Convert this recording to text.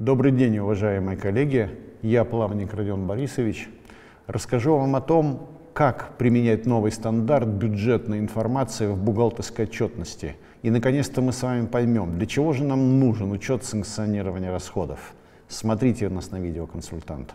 Добрый день, уважаемые коллеги. Я плавник Родион Борисович. Расскажу вам о том, как применять новый стандарт бюджетной информации в бухгалтерской отчетности. И, наконец-то, мы с вами поймем, для чего же нам нужен учет санкционирования расходов. Смотрите нас на видеоконсультант.